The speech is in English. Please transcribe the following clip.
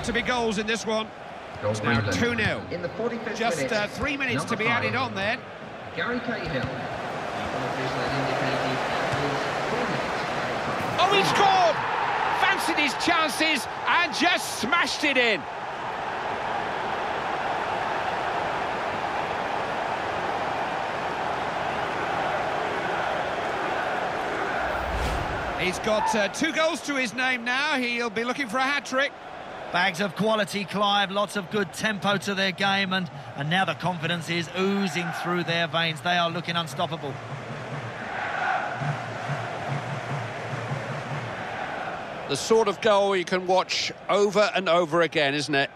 Had to be goals in this one. Goal It's now 2-0. In the 45th Just minute, uh, three minutes to be added on then. Gary Cahill. The official has indicated it is four minutes. Oh, he scored! Fancied his chances and just smashed it in. He's got uh, two goals to his name now. He'll be looking for a hat-trick. Bags of quality, Clive. Lots of good tempo to their game, and, and now the confidence is oozing through their veins. They are looking unstoppable. The sort of goal you can watch over and over again, isn't it?